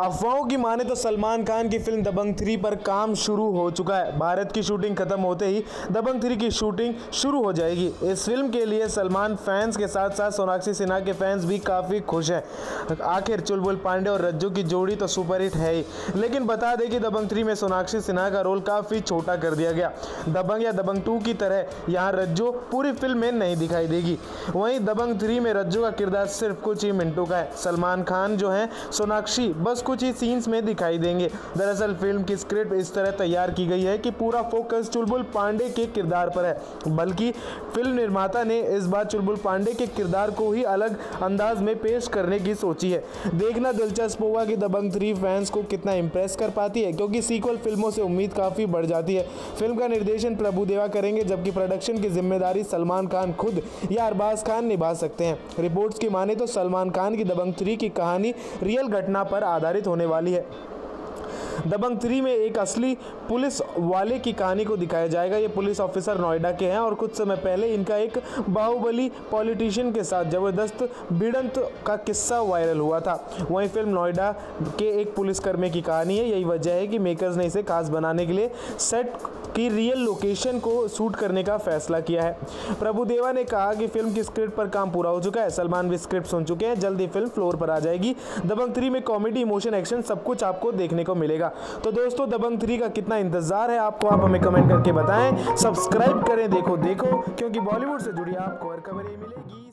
अफवाहों की माने तो सलमान खान की फ़िल्म दबंग थ्री पर काम शुरू हो चुका है। भारत की शूटिंग खत्म होते ही दबंग थ्री की शूटिंग शुरू हो जाएगी। इस फ़िल्म के लिए सलमान फैंस के साथ साथ सोनाक्षी सिन्हा के फैंस भी काफ़ी खुश हैं। आखिर चुलबुल पांडे और रज्जू की जोड़ी तो सुपरहिट है ही। लेकिन बता दें कि दबंग थ्री में सोनाक्षी सिन्हा का रोल काफ़ी छोटा कर दिया गया। दबंग या दबंग टू की तरह यहाँ रज्जू पूरी फ़िल्म में नहीं दिखाई देगी। वहीं दबंग थ्री में रज्जू का किरदार सिर्फ़ कुछ ही मिनटों का है। सलमान खान जो है, सोनाक्षी बस कुछ ही सीन्स में दिखाई देंगे। दरअसल फ़िल्म की स्क्रिप्ट इस तरह तैयार की गई है कि पूरा फोकस चुलबुल पांडे के किरदार पर है। बल्कि फ़िल्म निर्माता ने इस बार चुलबुल पांडे के किरदार को ही अलग अंदाज में पेश करने की सोची है। देखना दिलचस्प होगा कि दबंग थ्री फैंस को कितना इम्प्रेस कर पाती है, क्योंकि सीक्वल फ़िल्मों से उम्मीद काफ़ी बढ़ जाती है। फ़िल्म का निर्देशन प्रभु देवा करेंगे, जबकि प्रोडक्शन की ज़िम्मेदारी सलमान खान खुद या अरबाज खान निभा सकते हैं। रिपोर्ट्स की माने तो सलमान खान की दबंग थ्री की कहानी रियल घटना पर आधारित होने वाली है। दबंग थ्री में एक असली पुलिस वाले की कहानी को दिखाया जाएगा। ये पुलिस ऑफिसर नोएडा के हैं और कुछ समय पहले इनका एक बाहुबली पॉलिटिशियन के साथ ज़बरदस्त भिड़ंत का किस्सा वायरल हुआ था। वहीं फ़िल्म नोएडा के एक पुलिसकर्मी की कहानी है। यही वजह है कि मेकर्स ने इसे खास बनाने के लिए सेट की रियल लोकेशन को शूट करने का फैसला किया है। प्रभु देवा ने कहा कि फ़िल्म की स्क्रिप्ट पर काम पूरा हो चुका है। सलमान भी स्क्रिप्ट सुन चुके हैं। जल्दी फ़िल्म फ्लोर पर आ जाएगी। दबंग थ्री में कॉमेडी, इमोशन, एक्शन सब कुछ आपको देखने को मिलेगा। तो दोस्तों, दबंग थ्री का कितना इंतज़ार है आपको, आप हमें कमेंट करके बताएँ। सब्सक्राइब करें, देखो देखो, क्योंकि बॉलीवुड से जुड़ी आपको हर खबरें मिलेगी।